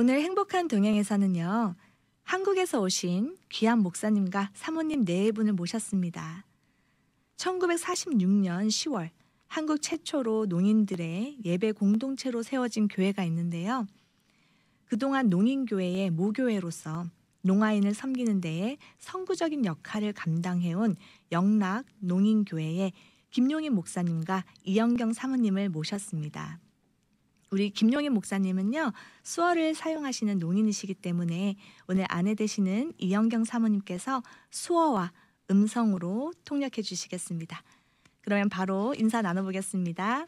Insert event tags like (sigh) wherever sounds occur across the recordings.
오늘 행복한 동행에서는요. 한국에서 오신 귀한 목사님과 사모님 네 분을 모셨습니다. 1946년 10월 한국 최초로 농인들의 예배 공동체로 세워진 교회가 있는데요. 그동안 농인교회의 모교회로서 농아인을 섬기는 데에 선구적인 역할을 감당해온 영락 농인교회의 김용희 목사님과 이영경 사모님을 모셨습니다. 우리 김용희 목사님은요 수어를 사용하시는 농인이시기 때문에 오늘 아내 되시는 이영경 사모님께서 수어와 음성으로 통역해 주시겠습니다. 그러면 바로 인사 나눠보겠습니다.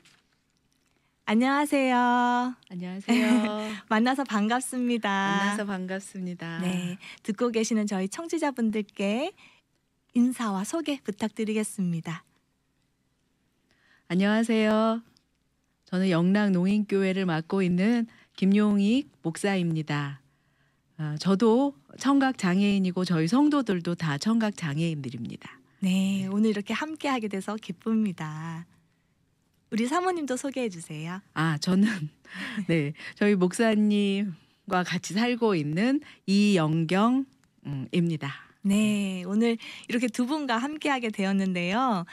안녕하세요. 안녕하세요. (laughs) 만나서 반갑습니다. 만나서 반갑습니다. 네, 듣고 계시는 저희 청취자분들께 인사와 소개 부탁드리겠습니다. 안녕하세요. 저는 영락 농인교회를 맡고 있는 김용익 목사입니다. 어, 저도 청각 장애인이고 저희 성도들도 다 청각 장애인들입니다. 네, 오늘 이렇게 함께 하게 돼서 기쁩니다. 우리 사모님도 소개해 주세요. 아, 저는 (laughs) 네, 저희 목사님과 같이 살고 있는 이영경입니다. 네, 오늘 이렇게 두 분과 함께 하게 되었는데요.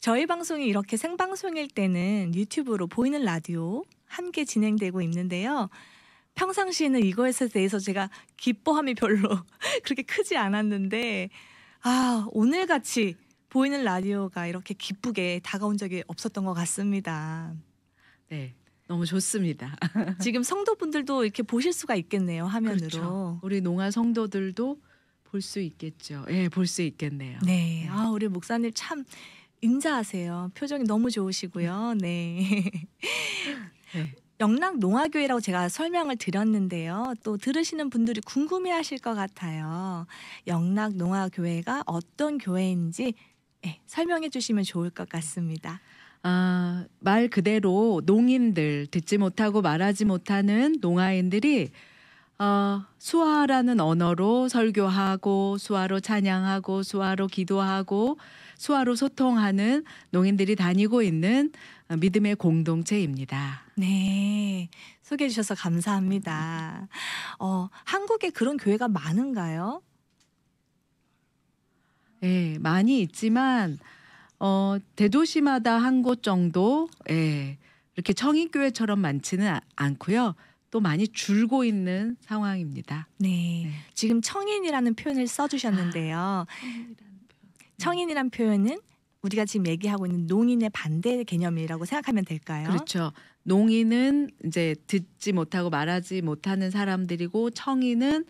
저희 방송이 이렇게 생방송일 때는 유튜브로 보이는 라디오 함께 진행되고 있는데요. 평상시에는 이거에 대해서 제가 기뻐함이 별로 (laughs) 그렇게 크지 않았는데 아 오늘 같이 보이는 라디오가 이렇게 기쁘게 다가온 적이 없었던 것 같습니다. 네, 너무 좋습니다. (laughs) 지금 성도분들도 이렇게 보실 수가 있겠네요 화면으로. 그렇죠. 우리 농아 성도들도 볼 수 있겠죠. 예, 네, 볼수 있겠네요. 네, 아 우리 목사님 참 인자하세요. 표정이 너무 좋으시고요. 네. (laughs) 네. 영락 농화교회라고 제가 설명을 드렸는데요. 또 들으시는 분들이 궁금해 하실 것 같아요. 영락 농화교회가 어떤 교회인지 네, 설명해 주시면 좋을 것 같습니다. 아, 말 그대로 농인들 듣지 못하고 말하지 못하는 농아인들이 어, 수화라는 언어로 설교하고 수화로 찬양하고 수화로 기도하고 수화로 소통하는 농인들이 다니고 있는 믿음의 공동체입니다. 네. 소개해 주셔서 감사합니다. 어, 한국에 그런 교회가 많은가요? 네, 많이 있지만 어, 대도시마다 한 곳 정도 예, 이렇게 청인교회처럼 많지는 않고요. 또 많이 줄고 있는 상황입니다. 네. 네. 지금 청인이라는 표현을 써 주셨는데요. 아, 청인이란 표현은 우리가 지금 얘기하고 있는 농인의 반대 개념이라고 생각하면 될까요? 그렇죠. 농인은 이제 듣지 못하고 말하지 못하는 사람들이고 청인은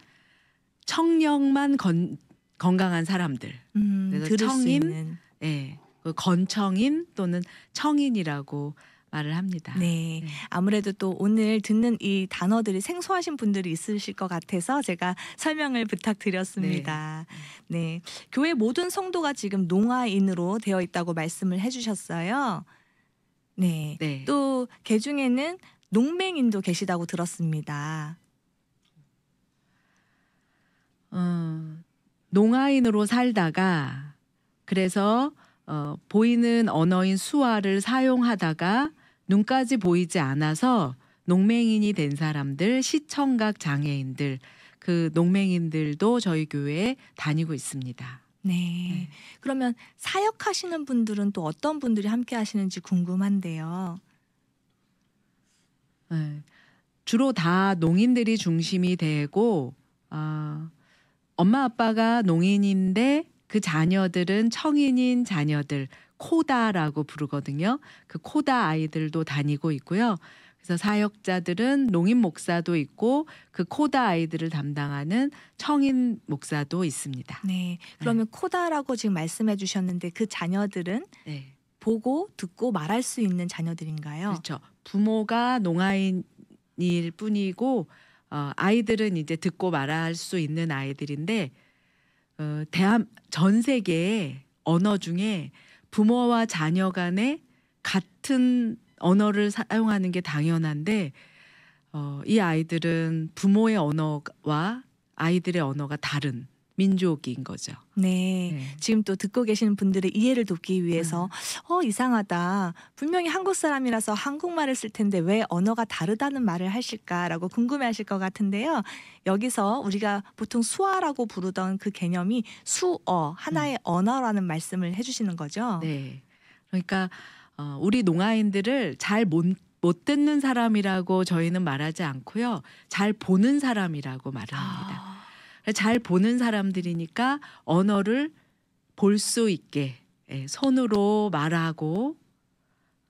청력만 건, 건강한 사람들. 음, 그래서 청인, 예, 네, 건청인 또는 청인이라고 말을 합니다. 네. 네. 아무래도 또 오늘 듣는 이 단어들이 생소하신 분들이 있으실 것 같아서 제가 설명을 부탁드렸습니다. 네. 네. 교회 모든 성도가 지금 농아인으로 되어 있다고 말씀을 해주셨어요. 네. 네. 또 개 중에는 농맹인도 계시다고 들었습니다. 어, 농아인으로 살다가 그래서 어, 보이는 언어인 수화를 사용하다가 눈까지 보이지 않아서 농맹인이 된 사람들, 시청각 장애인들, 그 농맹인들도 저희 교회에 다니고 있습니다. 네. 네. 그러면 사역하시는 분들은 또 어떤 분들이 함께 하시는지 궁금한데요. 네. 주로 다 농인들이 중심이 되고, 어, 엄마 아빠가 농인인데 그 자녀들은 청인인 자녀들, 코다라고 부르거든요. 그 코다 아이들도 다니고 있고요. 그래서 사역자들은 농인 목사도 있고 그 코다 아이들을 담당하는 청인 목사도 있습니다. 네. 그러면 네. 코다라고 지금 말씀해 주셨는데 그 자녀들은 네. 보고 듣고 말할 수 있는 자녀들인가요? 그렇죠. 부모가 농아인일 뿐이고 어, 아이들은 이제 듣고 말할 수 있는 아이들인데 어, 대한 전 세계의 언어 중에 부모와 자녀 간에 같은 언어를 사용하는 게 당연한데 어, 이 아이들은 부모의 언어와 아이들의 언어가 다른 민족인 거죠. 네. 네. 지금 또 듣고 계시는 분들의 이해를 돕기 위해서 어 이상하다. 분명히 한국 사람이라서 한국말을 쓸 텐데 왜 언어가 다르다는 말을 하실까라고 궁금해하실 것 같은데요. 여기서 우리가 보통 수화라고 부르던 그 개념이 수어 하나의 언어라는 말씀을 해주시는 거죠. 네. 그러니까 어, 우리 농아인들을 잘못 못 듣는 사람이라고 저희는 말하지 않고요. 잘 보는 사람이라고 말을 합니다. 아, 잘 보는 사람들이니까 언어를 볼 수 있게 예, 손으로 말하고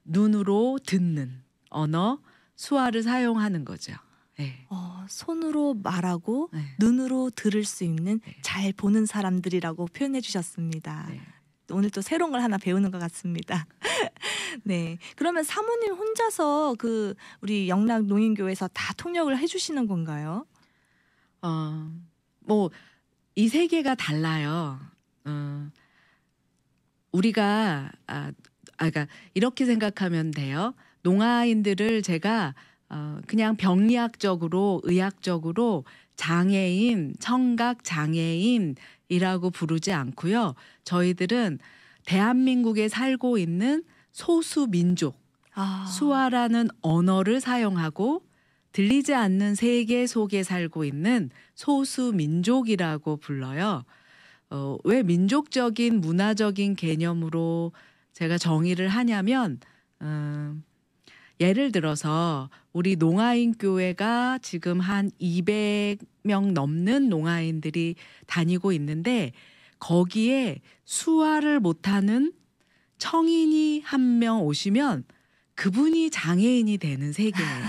눈으로 듣는 언어 수화를 사용하는 거죠. 예. 어, 손으로 말하고 네. 눈으로 들을 수 있는 네. 잘 보는 사람들이라고 표현해 주셨습니다. 네. 오늘 또 새로운 걸 하나 배우는 것 같습니다. (laughs) 네. 그러면 사모님 혼자서 그 우리 영락 농인교회에서 다 통역을 해 주시는 건가요? 어, 뭐, 이 세계가 달라요. 어, 우리가, 아, 아, 그러니까 이렇게 생각하면 돼요. 농아인들을 제가 어, 그냥 병리학적으로, 의학적으로 장애인, 청각 장애인이라고 부르지 않고요. 저희들은 대한민국에 살고 있는 소수 민족, 아, 수화라는 언어를 사용하고 들리지 않는 세계 속에 살고 있는 소수 민족이라고 불러요. 어, 왜 민족적인 문화적인 개념으로 제가 정의를 하냐면 음, 예를 들어서 우리 농아인 교회가 지금 한 200명 넘는 농아인들이 다니고 있는데 거기에 수화를 못하는 청인이 한 명 오시면 그분이 장애인이 되는 세계예요.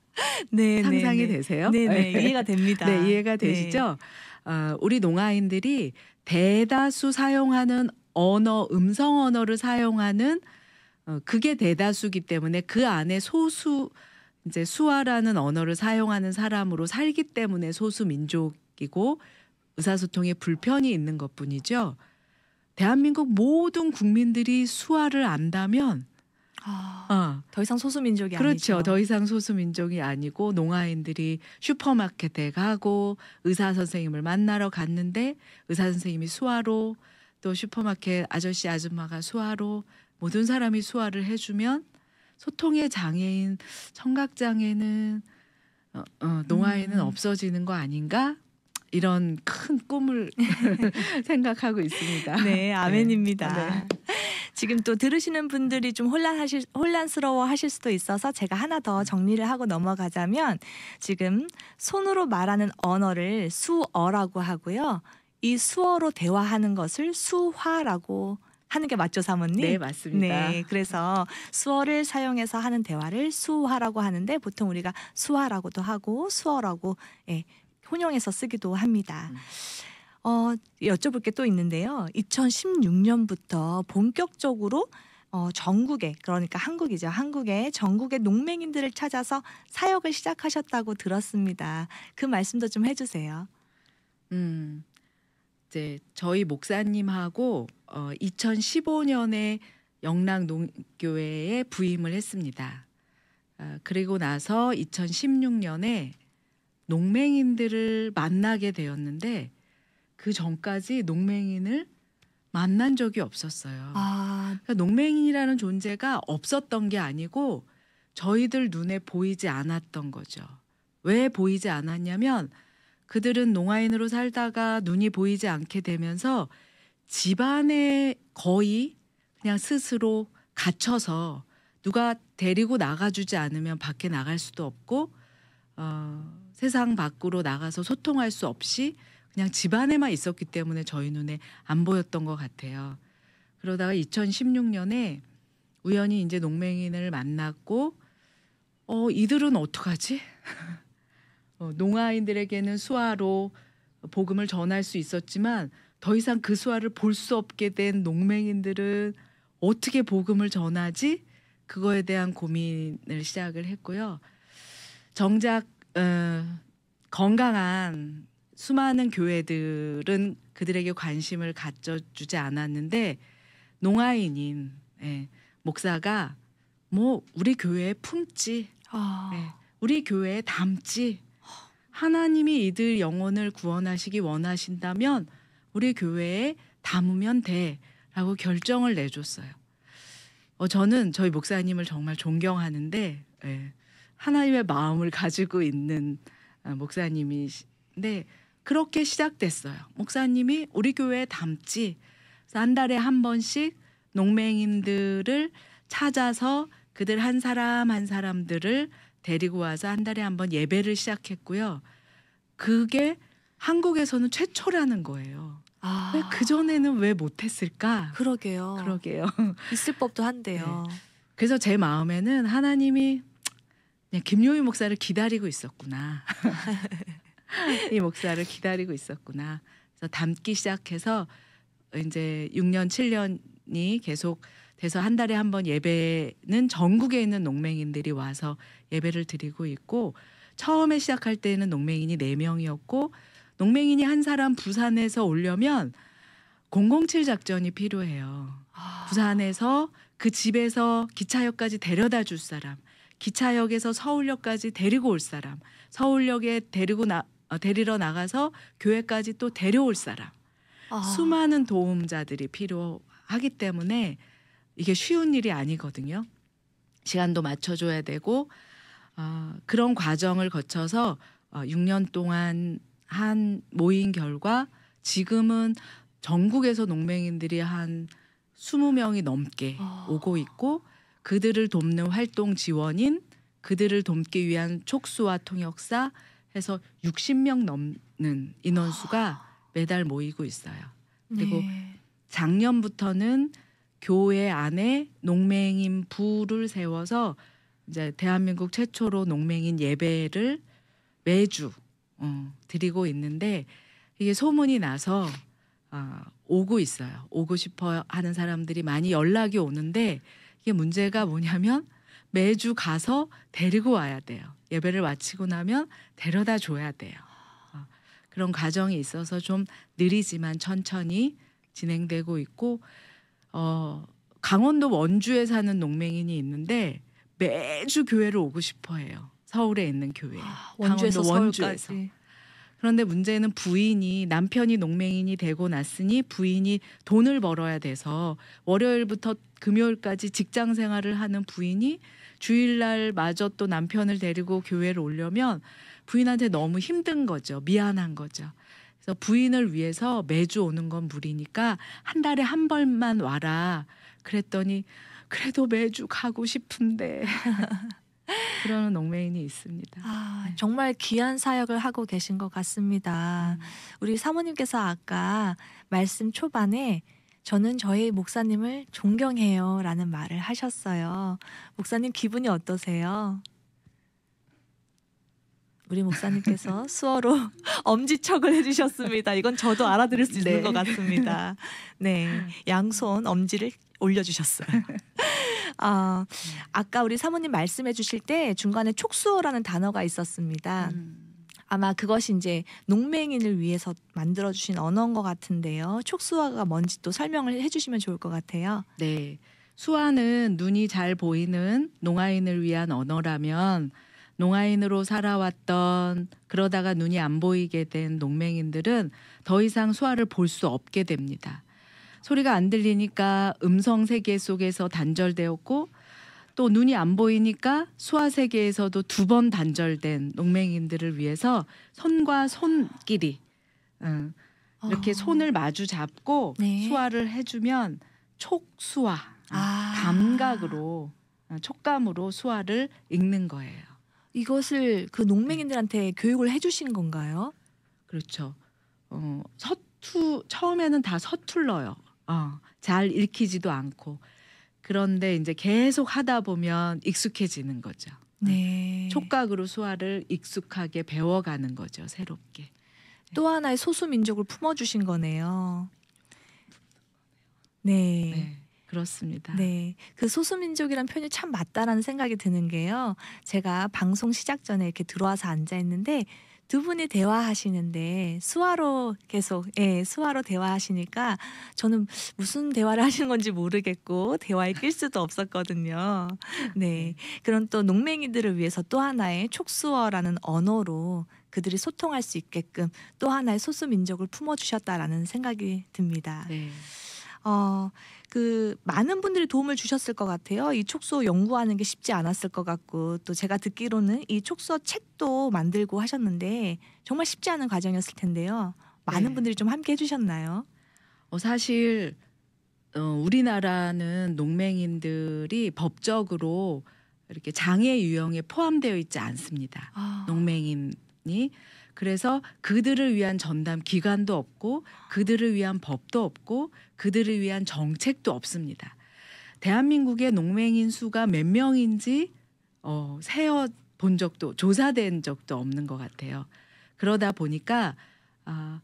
(laughs) 네, 상상이 네, 네. 되세요? 네, 네, 이해가 됩니다. (laughs) 네, 이해가 네. 되시죠? 어, 우리 농아인들이 대다수 사용하는 언어, 음성 언어를 사용하는 어, 그게 대다수기 때문에 그 안에 소수 이제 수화라는 언어를 사용하는 사람으로 살기 때문에 소수 민족이고 의사소통에 불편이 있는 것뿐이죠. 대한민국 모든 국민들이 수화를 안다면 아, 어, 더 이상 소수민족이 그렇죠. 아니죠. 더 이상 소수 민족이 아니고 농아인들이 슈퍼마켓에 가고 의사 선생님을 만나러 갔는데 의사 선생님이 수화로 또 슈퍼마켓 아저씨 아줌마가 수화로 모든 사람이 수화를 해주면 소통의 장애인 청각 장애는 어, 어, 농아인은 음. 없어지는 거 아닌가? 이런 큰 꿈을 (laughs) 생각하고 있습니다. 네, 아멘입니다. 네. 지금 또 들으시는 분들이 좀 혼란하실 혼란스러워 하실 수도 있어서 제가 하나 더 정리를 하고 넘어가자면 지금 손으로 말하는 언어를 수어라고 하고요. 이 수어로 대화하는 것을 수화라고 하는 게 맞죠, 사모님? 네, 맞습니다. 네, 그래서 수어를 사용해서 하는 대화를 수화라고 하는데 보통 우리가 수화라고도 하고 수어라고 예, 혼용해서 쓰기도 합니다. 음. 어, 여쭤볼 게 또 있는데요. 2016년부터 본격적으로 어, 전국에 그러니까 한국이죠. 한국에 전국의 농맹인들을 찾아서 사역을 시작하셨다고 들었습니다. 그 말씀도 좀 해주세요. 음, 이제 저희 목사님하고 어, 2015년에 영락 농교회에 부임을 했습니다. 아, 그리고 나서 2016년에 농맹인들을 만나게 되었는데 그 전까지 농맹인을 만난 적이 없었어요. 아, 그러니까 농맹인이라는 존재가 없었던 게 아니고 저희들 눈에 보이지 않았던 거죠. 왜 보이지 않았냐면 그들은 농아인으로 살다가 눈이 보이지 않게 되면서 집안에 거의 그냥 스스로 갇혀서 누가 데리고 나가주지 않으면 밖에 나갈 수도 없고 어, 세상 밖으로 나가서 소통할 수 없이 그냥 집안에만 있었기 때문에 저희 눈에 안 보였던 것 같아요. 그러다가 2016년에 우연히 이제 농맹인을 만났고 어 이들은 어떡하지? (laughs) 어, 농아인들에게는 수화로 복음을 전할 수 있었지만 더 이상 그 수화를 볼 수 없게 된 농맹인들은 어떻게 복음을 전하지? 그거에 대한 고민을 시작을 했고요. 정작 어, 건강한 수많은 교회들은 그들에게 관심을 가져주지 않았는데 농아인인 예, 목사가 뭐 우리 교회에 품지, 아, 예, 우리 교회에 담지. 하나님이 이들 영혼을 구원하시기 원하신다면 우리 교회에 담으면 돼라고 결정을 내줬어요. 어, 저는 저희 목사님을 정말 존경하는데 예, 하나님의 마음을 가지고 있는 아, 목사님이신데 그렇게 시작됐어요. 목사님이 우리 교회에 담지 한 달에 한 번씩 농맹인들을 찾아서 그들 한 사람 한 사람들을 데리고 와서 한 달에 한 번 예배를 시작했고요. 그게 한국에서는 최초라는 거예요. 아, 왜그 전에는 왜 못했을까? 그러게요. 그러게요. 있을 법도 한데요. 그래서 제 마음에는 하나님이 김요희 목사를 기다리고 있었구나. (laughs) (laughs) 이 목사를 기다리고 있었구나. 그래서 담기 시작해서 이제 6년 7년이 계속 돼서 한 달에 한 번 예배는 전국에 있는 농맹인들이 와서 예배를 드리고 있고 처음에 시작할 때는 농맹인이 4명이었고 농맹인이 한 사람 부산에서 오려면 007 작전이 필요해요. 아, 부산에서 그 집에서 기차역까지 데려다 줄 사람, 기차역에서 서울역까지 데리고 올 사람, 서울역에 데리고 나 어, 데리러 나가서 교회까지 또 데려올 사람, 아, 수많은 도움자들이 필요하기 때문에 이게 쉬운 일이 아니거든요. 시간도 맞춰줘야 되고 어, 그런 과정을 거쳐서 어, 6년 동안 한 모인 결과 지금은 전국에서 농맹인들이 한 20명이 넘게 아. 오고 있고 그들을 돕는 활동 지원인 그들을 돕기 위한 촉수와 통역사 해서 60명 넘는 인원수가 매달 모이고 있어요. 그리고 네. 작년부터는 교회 안에 농맹인 부를 세워서 이제 대한민국 최초로 농맹인 예배를 매주 어, 드리고 있는데 이게 소문이 나서 아, 오고 있어요. 오고 싶어 하는 사람들이 많이 연락이 오는데 이게 문제가 뭐냐면 매주 가서 데리고 와야 돼요. 예배를 마치고 나면 데려다 줘야 돼요. 어, 그런 과정이 있어서 좀 느리지만 천천히 진행되고 있고 어, 강원도 원주에 사는 농맹인이 있는데 매주 교회를 오고 싶어해요. 서울에 있는 교회. 아, 원주에서 강원도 서울까지. 그런데 문제는 부인이 남편이 농맹인이 되고 났으니 부인이 돈을 벌어야 돼서 월요일부터 금요일까지 직장 생활을 하는 부인이 주일날 마저 또 남편을 데리고 교회를 오려면 부인한테 너무 힘든 거죠. 미안한 거죠. 그래서 부인을 위해서 매주 오는 건 무리니까 한 달에 한 번만 와라. 그랬더니 그래도 매주 가고 싶은데 (laughs) 그러는 농맹인이 있습니다. 아, 네. 정말 귀한 사역을 하고 계신 것 같습니다. 음. 우리 사모님께서 아까 말씀 초반에 저는 저희 목사님을 존경해요 라는 말을 하셨어요. 목사님 기분이 어떠세요? 우리 목사님께서 수어로 (laughs) 엄지척을 해주셨습니다. 이건 저도 알아들을 수 있는 네. 것 같습니다. 네, 양손 엄지를 올려주셨어요. 아, 아까 우리 사모님 말씀해 주실 때 중간에 촉수어라는 단어가 있었습니다. 음. 아마 그것이 이제 농맹인을 위해서 만들어 주신 언어인 것 같은데요. 촉수어가 뭔지 또 설명을 해주시면 좋을 것 같아요. 네. 수화는 눈이 잘 보이는 농아인을 위한 언어라면 농아인으로 살아왔던 그러다가 눈이 안 보이게 된 농맹인들은 더 이상 수화를 볼 수 없게 됩니다. 소리가 안 들리니까 음성 세계 속에서 단절되었고 또 눈이 안 보이니까 수화 세계에서도 두 번 단절된 농맹인들을 위해서 손과 손끼리 응, 이렇게 어. 손을 마주 잡고 네. 수화를 해주면 촉수화 아. 감각으로 어, 촉감으로 수화를 읽는 거예요. 이것을 그 농맹인들한테 교육을 해주신 건가요? 그렇죠. 어, 서투 처음에는 다 서툴러요. 어, 잘 읽히지도 않고 그런데 이제 계속 하다 보면 익숙해지는 거죠. 네. 촉각으로 수화를 익숙하게 배워가는 거죠. 새롭게. 또 하나의 소수 민족을 품어주신 거네요. 네. 네, 그렇습니다. 네. 그 소수민족이란 표현이 참 맞다라는 생각이 드는 게요. 제가 방송 시작 전에 이렇게 들어와서 앉아 있는데 두 분이 대화하시는데 수화로 계속 예, 수화로 대화하시니까 저는 무슨 대화를 하시는 건지 모르겠고 대화에 낄 수도 없었거든요. 네. 그런 또 농맹이들을 위해서 또 하나의 촉수어라는 언어로 그들이 소통할 수 있게끔 또 하나의 소수 민족을 품어 주셨다라는 생각이 듭니다. 네. 어, 그 많은 분들이 도움을 주셨을 것 같아요. 이 촉소 연구하는 게 쉽지 않았을 것 같고 또 제가 듣기로는 이 촉소 책도 만들고 하셨는데 정말 쉽지 않은 과정이었을 텐데요. 많은 네. 분들이 좀 함께 해주셨나요? 어, 사실 어, 우리나라는 농맹인들이 법적으로 이렇게 장애 유형에 포함되어 있지 않습니다. 아, 농맹인이 그래서 그들을 위한 전담 기관도 없고 그들을 위한 법도 없고 그들을 위한 정책도 없습니다. 대한민국의 농맹인 수가 몇 명인지 어, 세어 본 적도 조사된 적도 없는 것 같아요. 그러다 보니까 아,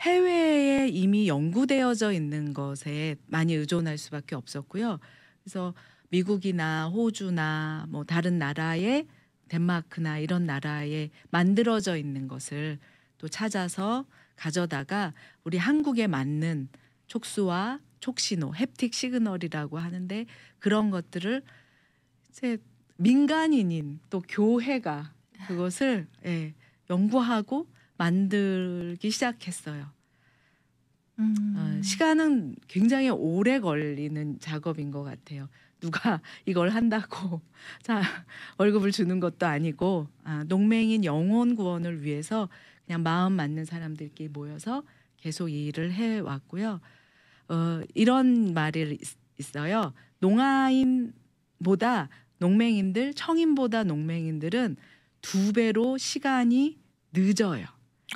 해외에 이미 연구되어져 있는 것에 많이 의존할 수밖에 없었고요. 그래서 미국이나 호주나 뭐 다른 나라의 덴마크나 이런 나라에 만들어져 있는 것을 또 찾아서 가져다가 우리 한국에 맞는 촉수와 촉신호, 햅틱 시그널이라고 하는데 그런 것들을 이제 민간인인 또 교회가 그것을 예, 연구하고 만들기 시작했어요. 음. 어, 시간은 굉장히 오래 걸리는 작업인 것 같아요. 누가 (laughs) 이걸 한다고 (laughs) 자 월급을 주는 것도 아니고 아, 농맹인 영혼 구원을 위해서 그냥 마음 맞는 사람들끼리 모여서 계속 이 일을 해 왔고요. 어, 이런 말이 있- 있어요. 농아인보다 농맹인들, 청인보다 농맹인들은 두 배로 시간이 늦어요.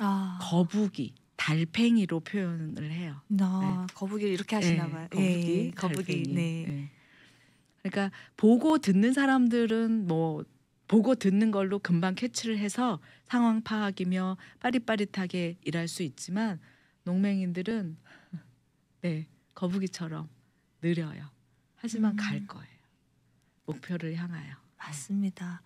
아, 거북이, 달팽이로 표현을 해요. 나 거북이 이렇게 하시나 네, 봐요. 거북이, 예, 거북이. 달팽이. 네. 네. 그러니까 보고 듣는 사람들은 뭐 보고 듣는 걸로 금방 캐치를 해서 상황 파악이며 빠릿빠릿하게 일할 수 있지만 농맹인들은 (laughs) 네 거북이처럼 느려요. 하지만 음. 갈 거예요. 목표를 향하여. 맞습니다.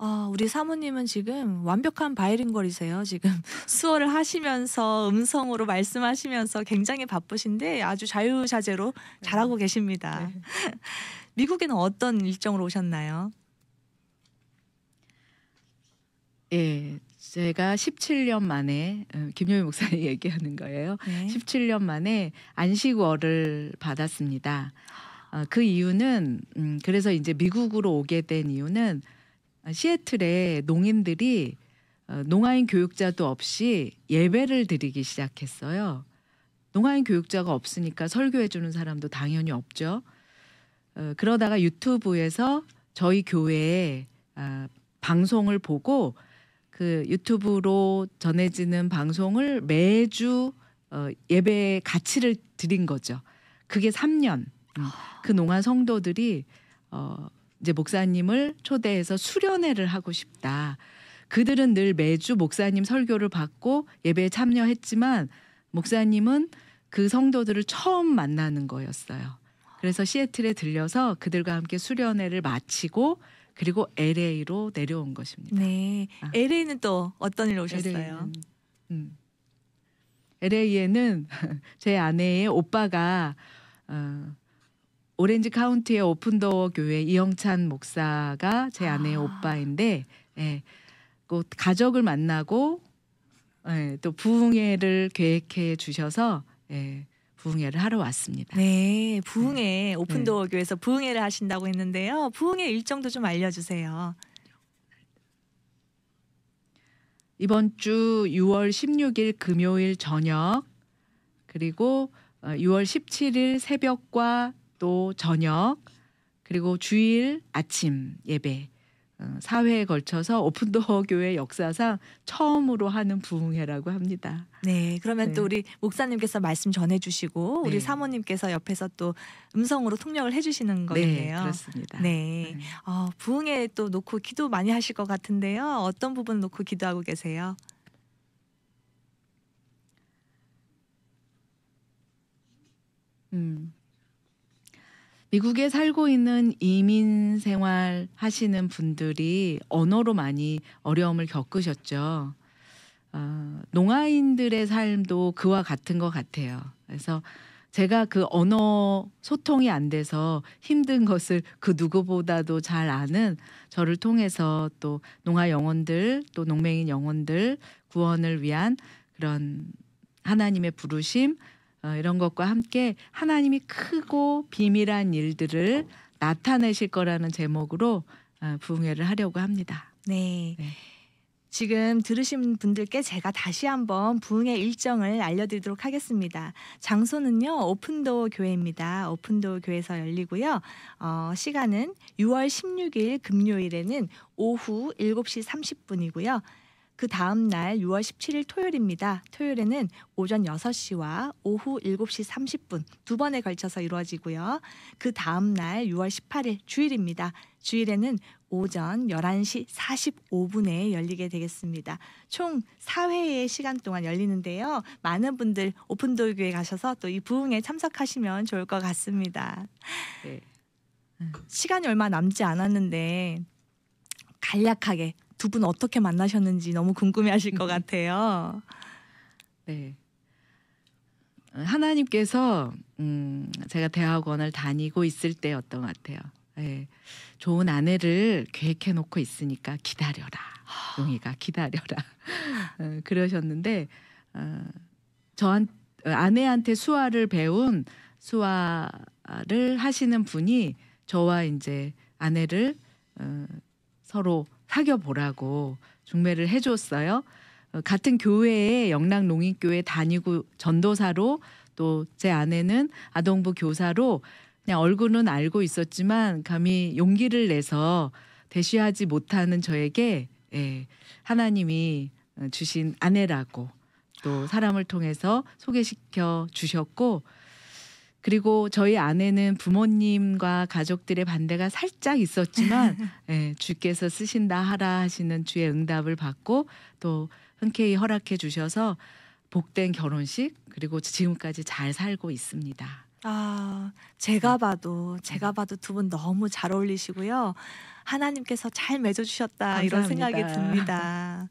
아, 우리 사모님은 지금 완벽한 바이링걸이세요. 지금 (laughs) 수어를 하시면서 음성으로 말씀하시면서 굉장히 바쁘신데 아주 자유자재로 잘하고 계십니다. 네. (laughs) 미국에는 어떤 일정으로 오셨나요? 예, 제가 17년 만에 어, 김효희 목사님 (laughs) 얘기하는 거예요. 네. 17년 만에 안식월을 받았습니다. 어, 그 이유는 음, 그래서 이제 미국으로 오게 된 이유는 시애틀에 농인들이 어, 농아인 교육자도 없이 예배를 드리기 시작했어요. 농아인 교육자가 없으니까 설교해 주는 사람도 당연히 없죠. 어, 그러다가 유튜브에서 저희 교회에 아, 방송을 보고 그 유튜브로 전해지는 방송을 매주 어, 예배의 가치를 드린 거죠. 그게 3년. 음, 그 농한 성도들이 어, 이제 목사님을 초대해서 수련회를 하고 싶다. 그들은 늘 매주 목사님 설교를 받고 예배에 참여했지만 목사님은 그 성도들을 처음 만나는 거였어요. 그래서 시애틀에 들려서 그들과 함께 수련회를 마치고 그리고 LA로 내려온 것입니다. 네. 아. LA는 또 어떤 일로 오셨어요? LA는, 음. LA에는 (laughs) 제 아내의 오빠가 어, 오렌지 카운티의 오픈도어 교회 이영찬 목사가 제 아내의 아. 오빠인데, 예, 그 가족을 만나고 예, 또 부흥회를 계획해 주셔서 예, 부흥회를 하러 왔습니다. 네, 부흥회 오픈도어 교회에서 부흥회를 하신다고 했는데요. 부흥회 일정도 좀 알려주세요. 이번 주 6월 16일 금요일 저녁 그리고 어, 6월 17일 새벽과 또 저녁 그리고 주일 아침 예배 어, 사회에 걸쳐서 오픈도어 (laughs) 교회 역사상 처음으로 하는 부흥회라고 합니다. 네, 그러면 네. 또 우리 목사님께서 말씀 전해주시고 우리 네. 사모님께서 옆에서 또 음성으로 통역을 해주시는 네, 거겠네요. 그렇습니다. 네. 네. 어, 부흥회 또 놓고 기도 많이 하실 것 같은데요. 어떤 부분 놓고 기도하고 계세요? 음. 미국에 살고 있는 이민 생활 하시는 분들이 언어로 많이 어려움을 겪으셨죠. 어, 농아인들의 삶도 그와 같은 것 같아요. 그래서 제가 그 언어 소통이 안 돼서 힘든 것을 그 누구보다도 잘 아는 저를 통해서 또 농아 영혼들 또 농맹인 영혼들 구원을 위한 그런 하나님의 부르심 어, 이런 것과 함께 하나님이 크고 비밀한 일들을 나타내실 거라는 제목으로 어, 부흥회를 하려고 합니다. 네. 네. 지금 들으신 분들께 제가 다시 한번 부흥의 일정을 알려드리도록 하겠습니다. 장소는요 오픈도 교회입니다. 오픈도 교회에서 열리고요. 어, 시간은 6월 16일 금요일에는 오후 7시 30분이고요. 그 다음 날 6월 17일 토요일입니다. 토요일에는 오전 6시와 오후 7시 30분 두 번에 걸쳐서 이루어지고요. 그 다음 날 6월 18일 주일입니다. 주일에는 오전 11시 45분에 열리게 되겠습니다. 총 4회의 시간 동안 열리는데요. 많은 분들 오픈도어 교회 가셔서 또 이 부흥에 참석하시면 좋을 것 같습니다. 네. 시간이 얼마 남지 않았는데 간략하게 두 분 어떻게 만나셨는지 너무 궁금해하실 것 같아요. 네. 하나님께서 음, 제가 대학원을 다니고 있을 때였던 것 같아요. 네. 좋은 아내를 계획해 놓고 있으니까 기다려라. 용이가 기다려라. 어, 그러셨는데 어, 저한 어, 아내한테 수화를 배운 수화를 하시는 분이 저와 이제 아내를 어, 서로 사귀어 보라고 중매를 해줬어요. 어, 같은 교회에 영락 농인교회 다니고 전도사로 또 제 아내는 아동부 교사로 그냥 얼굴은 알고 있었지만 감히 용기를 내서 대쉬하지 못하는 저에게 예, 하나님이 어, 주신 아내라고 또 사람을 통해서 소개시켜 주셨고 그리고 저희 아내는 부모님과 가족들의 반대가 살짝 있었지만 (laughs) 예, 주께서 쓰신다 하라 하시는 주의 응답을 받고 또 흔쾌히 허락해 주셔서 복된 결혼식 그리고 지금까지 잘 살고 있습니다. 아, 제가 봐도 제가 봐도 두 분 너무 잘 어울리시고요. 하나님께서 잘 맺어 주셨다 이런 생각이. 듭니다.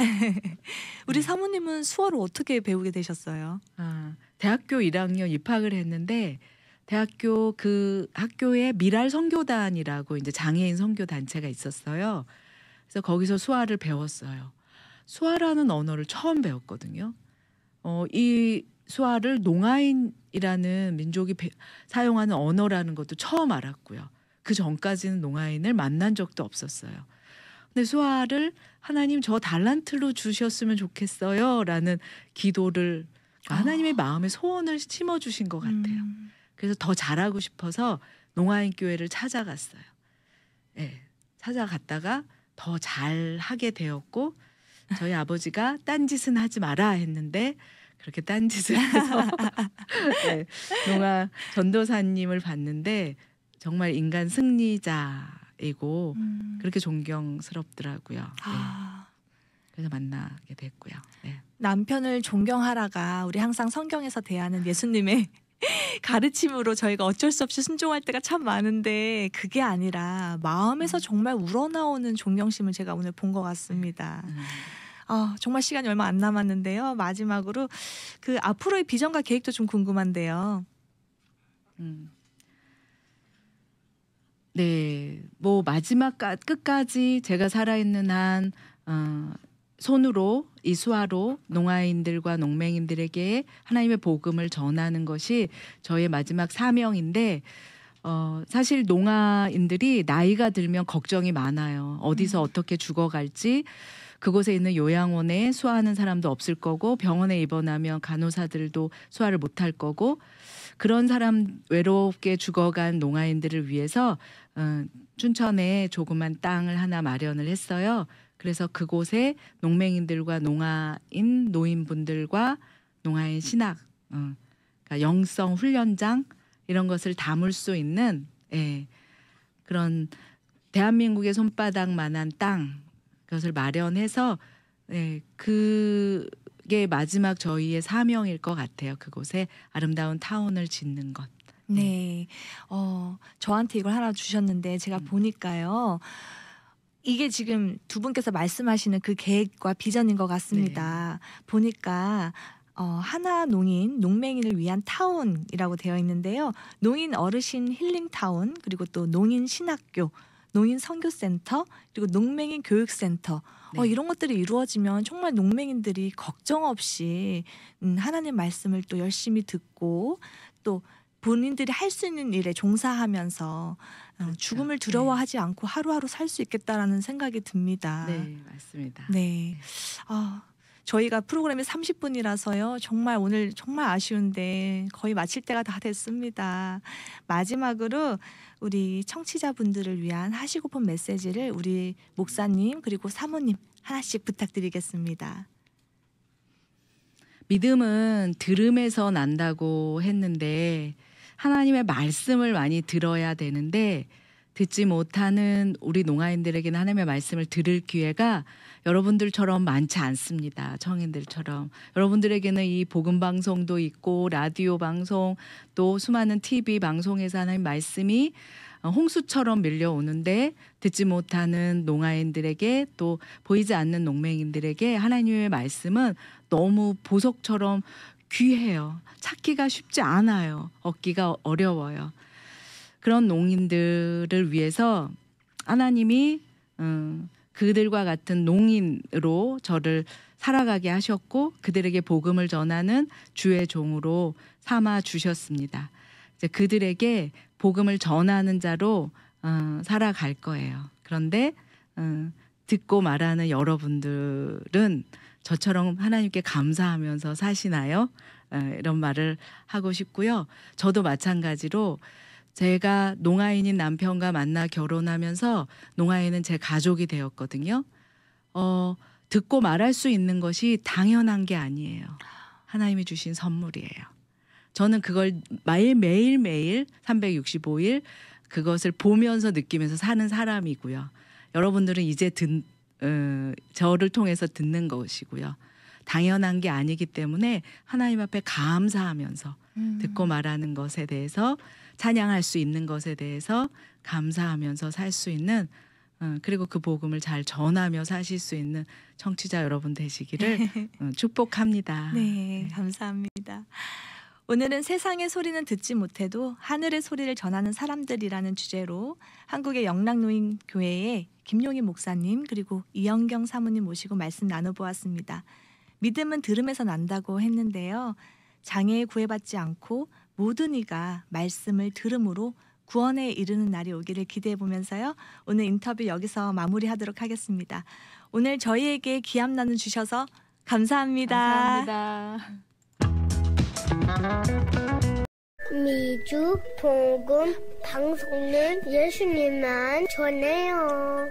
(laughs) 우리 음. 사모님은 수어를 어떻게 배우게 되셨어요? 아, 대학교 1학년 입학을 했는데 대학교 그 학교에 미랄 선교단이라고 이제 장애인 선교 단체가 있었어요. 그래서 거기서 수화를 배웠어요. 수화라는 언어를 처음 배웠거든요. 어, 이 수화를 농아인이라는 민족이 배- 사용하는 언어라는 것도 처음 알았고요. 그 전까지는 농아인을 만난 적도 없었어요. 근데 수화를 하나님 저 달란트로 주셨으면 좋겠어요라는 기도를 하나님의 마음에 소원을 심어 주신 것 같아요. 음, 그래서 더 잘하고 싶어서 농아인 교회를 찾아갔어요. 예. 찾아갔다가 더 잘하게 되었고 저희 아버지가 딴 짓은 하지 마라 했는데 그렇게 딴 짓을 해서 (laughs) 네, 농아 전도사님을 봤는데 정말 인간 승리자 이고 음. 그렇게 존경스럽더라고요. 네, 아, 그래서 만나게 됐고요. 네. 남편을 존경하라가 우리 항상 성경에서 대하는 예수님의 (laughs) 가르침으로 저희가 어쩔 수 없이 순종할 때가 참 많은데 그게 아니라 마음에서 음. 정말 우러나오는 존경심을 제가 오늘 본 것 같습니다. 음. 아, 정말 시간이 얼마 안 남았는데요. 마지막으로 그 앞으로의 비전과 계획도 좀 궁금한데요. 음. 네, 뭐 마지막 까- 끝까지 제가 살아있는 한 어, 손으로 이 수화로 농아인들과 농맹인들에게 하나님의 복음을 전하는 것이 저의 마지막 사명인데 어, 사실 농아인들이 나이가 들면 걱정이 많아요. 어디서 음. 어떻게 죽어갈지 그곳에 있는 요양원에 수화하는 사람도 없을 거고 병원에 입원하면 간호사들도 수화를 못할 거고 그런 사람 외롭게 죽어간 농아인들을 위해서 어, 춘천에 조그만 땅을 하나 마련을 했어요. 그래서 그곳에 농맹인들과 농아인 노인분들과 농아인 신학, 어, 그러니까 영성 훈련장 이런 것을 담을 수 있는 예, 그런 대한민국의 손바닥만한 땅 그것을 마련해서 예, 그게 마지막 저희의 사명일 것 같아요. 그곳에 아름다운 타운을 짓는 것. 네. 어, 저한테 이걸 하나 주셨는데 제가 음. 보니까요. 이게 지금 두 분께서 말씀하시는 그 계획과 비전인 것 같습니다. 네. 보니까 어, 하나 농인, 농맹인을 위한 타운이라고 되어 있는데요. 농인 어르신 힐링 타운, 그리고 또 농인 신학교, 농인 선교센터, 그리고 농맹인 교육센터. 어, 네. 이런 것들이 이루어지면 정말 농맹인들이 걱정 없이 음, 하나님 말씀을 또 열심히 듣고 또 본인들이 할 수 있는 일에 종사하면서 어, 그렇죠. 죽음을 두려워하지 않고 하루하루 살 수 있겠다라는 생각이 듭니다. 네, 맞습니다. 네. 아, 저희가 프로그램이 30분이라서요. 정말 오늘 정말 아쉬운데 거의 마칠 때가 다 됐습니다. 마지막으로 우리 청취자분들을 위한 하시고픈 메시지를 우리 목사님 그리고 사모님 하나씩 부탁드리겠습니다. 믿음은 들음에서 난다고 했는데 하나님의 말씀을 많이 들어야 되는데 듣지 못하는 우리 농아인들에게는 하나님의 말씀을 들을 기회가 여러분들처럼 많지 않습니다. 청인들처럼 여러분들에게는 이 복음 방송도 있고 라디오 방송 또 수많은 TV 방송에서 하나님 말씀이 홍수처럼 밀려오는데 듣지 못하는 농아인들에게 또 보이지 않는 농맹인들에게 하나님의 말씀은 너무 보석처럼 귀해요. 찾기가 쉽지 않아요. 얻기가 어려워요. 그런 농인들을 위해서 하나님이 음, 그들과 같은 농인으로 저를 살아가게 하셨고 그들에게 복음을 전하는 주의 종으로 삼아 주셨습니다. 이제 그들에게 복음을 전하는 자로 어, 살아갈 거예요. 그런데 어, 듣고 말하는 여러분들은 저처럼 하나님께 감사하면서 사시나요? 어, 이런 말을 하고 싶고요. 저도 마찬가지로 제가 농아인인 남편과 만나 결혼하면서 농아인은 제 가족이 되었거든요. 어, 듣고 말할 수 있는 것이 당연한 게 아니에요. 하나님이 주신 선물이에요. 저는 그걸 매일 매일 매일 365일 그것을 보면서 느끼면서 사는 사람이고요. 여러분들은 이제 듣, 어, 저를 통해서 듣는 것이고요. 당연한 게 아니기 때문에 하나님 앞에 감사하면서 음. 듣고 말하는 것에 대해서 찬양할 수 있는 것에 대해서 감사하면서 살 수 있는 어, 그리고 그 복음을 잘 전하며 사실 수 있는 청취자 여러분 되시기를 (laughs) 어, 축복합니다. 네, 감사합니다. 오늘은 세상의 소리는 듣지 못해도 하늘의 소리를 전하는 사람들이라는 주제로 한국의 영락노인 교회의 김용희 목사님 그리고 이영경 사모님 모시고 말씀 나눠보았습니다. 믿음은 들음에서 난다고 했는데요. 장애에 구애받지 않고 모든 이가 말씀을 들음으로 구원에 이르는 날이 오기를 기대해 보면서요. 오늘 인터뷰 여기서 마무리하도록 하겠습니다. 오늘 저희에게 기함 나눠 주셔서 감사합니다. 감사합니다. 미주 복음 방송은 예수님만 전해요.